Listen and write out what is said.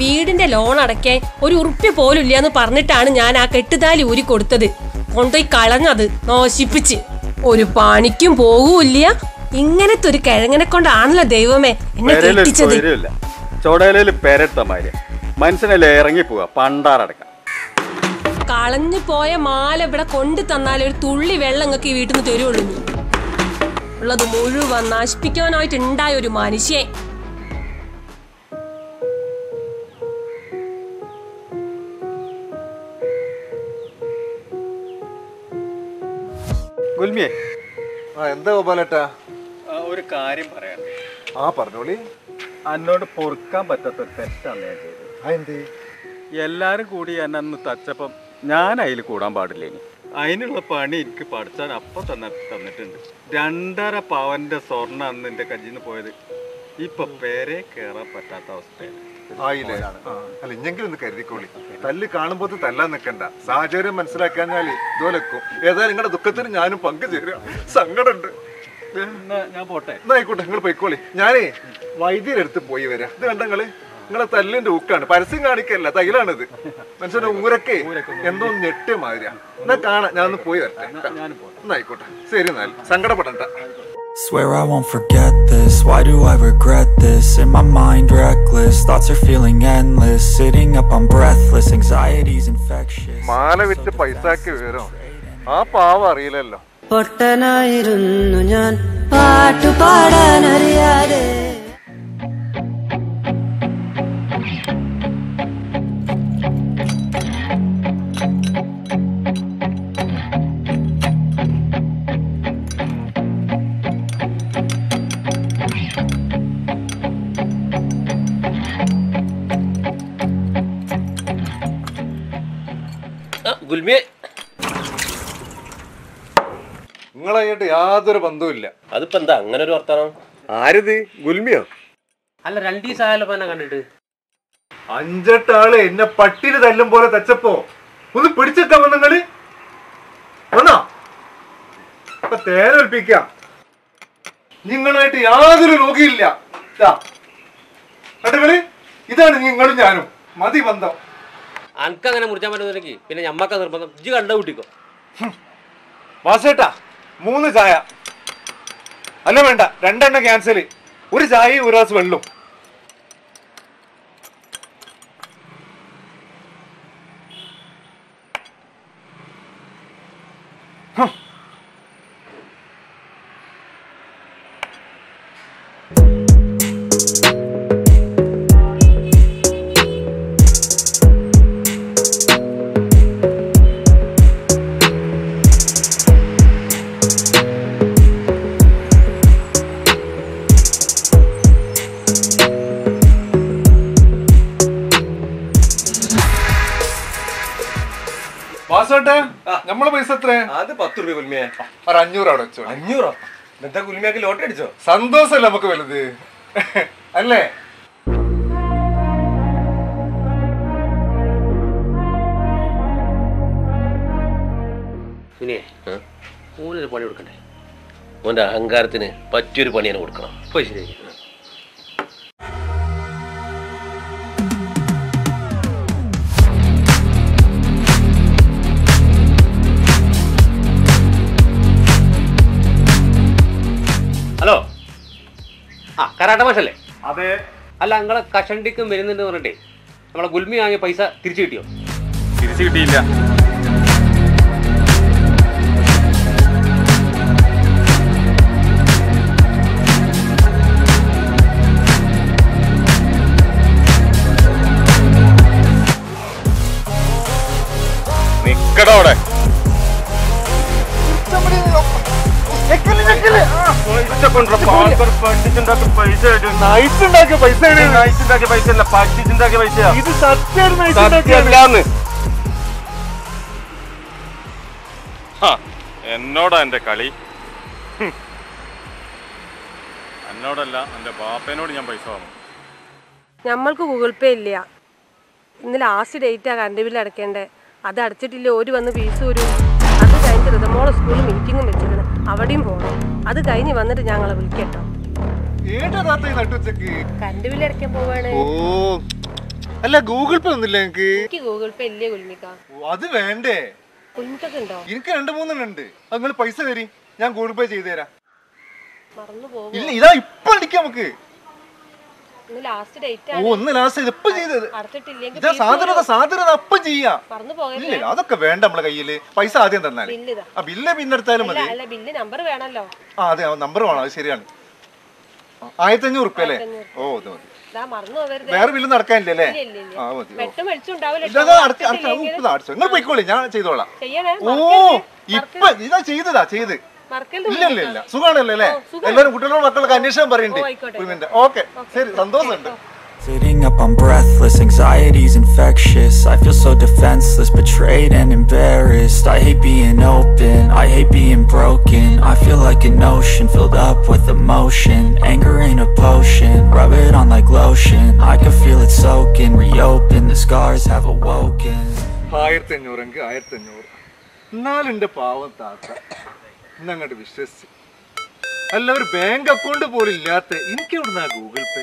വീടിന്റെ ലോൺ അടയ്ക്കാൻ ഒരു ഉറുപ്പ്യ പോലും ഇല്ലാന്ന് പറഞ്ഞിട്ടാണ് ഞാൻ ആ കെട്ടുതാലി ഊരി കൊടുത്തത്. കൊണ്ടുപോയി കളഞ്ഞത് നോശിപ്പിച്ച്. ഒരു പണിക്കും പോകൂല്ല. ഇങ്ങനത്തെ ഒരു കിഴങ്ങനെ കൊണ്ടാണല്ലോ ദൈവമേ എന്നെ കെട്ടിച്ചത്. ചോടയിൽ ഇറങ്ങി പോവാ പണ്ടാറടക്കാം കളഞ്ഞു പോയ മാല ഇവിടെ കൊണ്ടു തന്നാൽ ഒരു തുള്ളി വെള്ളം ഈ വീട്ടിൽ നിന്ന് തരുള്ളൂ. ഉള്ളത് മുഴുവൻ നശിപ്പിക്കാനായിട്ടുണ്ടായ ഒരു മനുഷ്യൻ. ഗുൽമിയെ ആ എന്താ ഗോപാലേട്ടാ? ഒരു കാര്യം പറയാം. ആ പറഞ്ഞോളി. അന്നോട് പൊറുക്കാൻ പറ്റാത്ത ഒരു തെറ്റാണ് ഞാൻ ചെയ്തത്. ആ എന്തേ? എല്ലാരും കൂടി എന്നെ അന്ന് തച്ചപ്പം ഞാൻ അതിൽ കൂടാൻ പാടില്ല ഇനി അതിനുള്ള പണി എനിക്ക് പഠിച്ചാൻ അപ്പം തന്നെ തന്നിട്ടുണ്ട്. രണ്ടര പവന്റെ സ്വർണ അന്ന് എന്റെ കയ്യിൽ നിന്ന് പോയത്. ഇപ്പൊ പേരെ കയറാൻ പറ്റാത്ത അവസ്ഥയാണ്. ആയില്ലേ അല്ല ഇഞ്ഞെങ്കിലും ഒന്ന് കരുതിക്കോളി. തല്ല് കാണുമ്പോ തല്ലാൻ നിക്കണ്ട. സാഹചര്യം മനസ്സിലാക്കാൻ ഇതുപോലെക്കും ഏതായാലും നിങ്ങളുടെ ദുഃഖത്തിന് ഞാനും പങ്കുചേരുക സങ്കടമുണ്ട് ഞാൻ പോട്ടെ. എന്നാ ആയിക്കോട്ടെ നിങ്ങൾ പോയിക്കോളി. ഞാനേ വൈദ്യരെടുത്ത് പോയി വരാം. ഇത് കണ്ട നിങ്ങൾ? നിങ്ങളെ തല്ലിന്റെ ഊക്കാണ്. പരസ്യം കാണിക്കല്ല തൈലാണിത്. മനുഷ്യന്റെ ഊരക്കെ എന്തോ ഞെട്ടിയ മാതിരിയാ എന്നാ കാണാം ഞാൻ ഒന്ന് പോയി വരട്ടെ. എന്നാ ആയിക്കോട്ടെ. ശരി എന്നാൽ സങ്കടപ്പെടണ്ട. Swear I won't forget this, why do I regret this? In my mind reckless, thoughts are feeling endless Sitting up I'm breathless, anxiety's infectious മാല വിറ്റ് പൈസക്ക് വിവരം ആ പാവം അറിയില്ലല്ലോ പൊട്ടനായിരുന്നു ഞാൻ പാട്ടു പാടാനറിയാതെ ഗുൽമിയെ നിങ്ങളായിട്ട് യാതൊരു ബന്ധവുമില്ല. അതിപ്പോ എന്താ അങ്ങനെ ഒരു വർത്താനം? ആരുത്? ഗുൽമിയോ? അല്ല രണ്ടു ദിവസമായാലോ എന്നെ കണ്ടിട്ട്. അഞ്ചെട്ടാൾ എന്നെ പട്ടിന് തല്ലും പോലെ തച്ചപ്പോ. ഒന്ന് പിടിച്ചെത്താ നിങ്ങൾ? വന്നോ? അപ്പൊ തേനൊൽപ്പിക്കാം നിങ്ങളായിട്ട് യാതൊരു രോഗിയില്ല. കണ്ടുകൾ ഇതാണ് നിങ്ങളും ഞാനും. മതി ബന്ധം. അനക്ക് അങ്ങനെ മുറിച്ചാൻ പറ്റുന്നെങ്കിൽ പിന്നെ ഞമ്മക്ക നിർബന്ധം. ഇജ്ജ് കണ്ട കൂട്ടിക്കോ. വാസേട്ടാ മൂന്ന് ചായ. അല്ല വേണ്ട. രണ്ടെണ്ണം ക്യാൻസൽ ഒരു ചായയും ഒരു ഗ്ലാസ് വെള്ളം. വാസേട്ടാ നമ്മളെ പൈസ എത്ര അത് പത്ത് രൂപ കുൽമിയെ. ഒരു അഞ്ഞൂറ് അവിടെ വെച്ചോ. അഞ്ഞൂറോ? എന്താ കുൽമിയാക്ക് ലോട്ടറി അടിച്ചോ? സന്തോഷമല്ല നമുക്ക് വലുത്? അല്ലേ? പിന്നെ ഓനൊരു പണി കൊടുക്കണ്ടേ? ഓന്റെ അഹങ്കാരത്തിന് പറ്റിയൊരു പണിയാണ് കൊടുക്കണം. ഇപ്പൊ ശരി കരാട്ട മാഷല്ലേ അതെ. അല്ല നിങ്ങളെ കഷണ്ടിക്കും വരുന്നുണ്ട് പറഞ്ഞിട്ടേ നമ്മളെ ഗുൽമി വാങ്ങിയ പൈസ തിരിച്ചു കിട്ടിയോ? തിരിച്ചു കിട്ടിയില്ല. നിക്കടവിടെ ചെക്കൽ ചെക്കൽ നൈസ് ഉണ്ടാക്കിയ പൈസ പൈസ അല്ല പറ്റിച്ചുണ്ടാക്കിയ പൈസ ഇത് സത്യം എന്നോടാ എന്റെ കളി. എന്നോടല്ല എന്റെ ബാപ്പേനോട് ഞാൻ പൈസ വാങ്ങും. നമ്മൾക്ക് ഗൂഗിൾ പേ ഇല്ല. ഇന്ന് ലാസ്റ്റ് ഡേറ്റാ കറണ്ട് ബില്ല് അടയ്ക്കേണ്ടേ അത് അടച്ചിട്ടില്ല ഒരു വന്ന് ഫീസ് വരും അത് കഴിഞ്ഞിട്ട് റിതമോളെ സ്കൂളിൽ മീറ്റിംഗും വെച്ചിരുന്നു അവിടെയും പോകണം അത് കഴിഞ്ഞ് വന്നിട്ട് ഞങ്ങളെ വിളിക്കട്ടോ. പോവാണ്. അല്ല ഗൂഗിൾ പേ ഒന്നുമില്ല എനിക്ക് എനിക്ക് ഗൂഗിൾ പേ ഇല്ലേ കുൽമിക്ക? അത് വേണ്ടേ? കുൽമിക്കൊക്കെ ഉണ്ടോ? എനിക്ക് രണ്ട് മൂന്നെണ്ണം ഉണ്ട്. നിങ്ങൾ പൈസ തരി. ഞാൻ ഗൂഗിൾ പേ ചെയ്തു തരാം. മറന്നു പോകും ഇല്ല ഇതാ ഇപ്പൊ അടിക്കാം നമുക്ക് ഇന്ന് ലാസ്റ്റ് ഡേറ്റ് ഓ ഒന്ന് ലാസ്റ്റ് ഇപ്പൊ ചെയ്തത്. അടച്ചിട്ടില്ലെങ്കിൽ ഇതാ സാധനത സാധനത അപ്പം ചെയ്യാം. മറന്നു പോകരുത്. ഇല്ല അതൊക്കെ വേണ്ട നമ്മളെ കയ്യിൽ. പൈസ ആദ്യം തന്നാലേ. ആ ബില്ല് പിന്നെ എടുത്താലും മതി. ആ അതെ നമ്പർ വേണം അത് ശരിയാണ്. ആയിരത്തി അഞ്ഞൂറ് അല്ലേ? ഓ അത് മതി. വേറെ ബില്ല് നടക്കാനില്ലല്ലേ. ആ മതി നിങ്ങൾ പോയിക്കോളി ഞാൻ ചെയ്തോളാം. ഓ ഇപ്പൊ ഇതാ ചെയ്തതാ ചെയ്ത്. മറക്കരുത് ഇല്ല ഇല്ല ഇല്ല സുഖാണല്ലോ അല്ലേ എല്ലാവരും കുട്ടികളോട് മക്കളൊക്കെ അന്വേഷണം പറയുന്നുണ്ട് ആയിക്കോട്ടെ. ഒരു മിനിറ്റ് ഓക്കെ ശരി സന്തോഷമുണ്ട് Sitting up, I'm breathless, anxiety's infectious. I feel so defenseless, betrayed and embarrassed. I hate being open, I hate being broken. I feel like an ocean filled up with emotion. Anger ain't a potion, rub it on like lotion. I can feel it soaking, reopen, the scars have awoken. ആയിരത്തി അഞ്ഞൂറെങ്കിൽ ആയിരത്തി അഞ്ഞൂറ് എന്നാലും എന്റെ പാവം താത്ത ഇന്നങ്ങോട്ട് വിശ്വസിച്ച്. അല്ല ഒരു ബാങ്ക് അക്കൗണ്ട് പോലും ഇല്ലാത്ത എനിക്ക് എവിടുന്നാ ഗൂഗിൾ പേ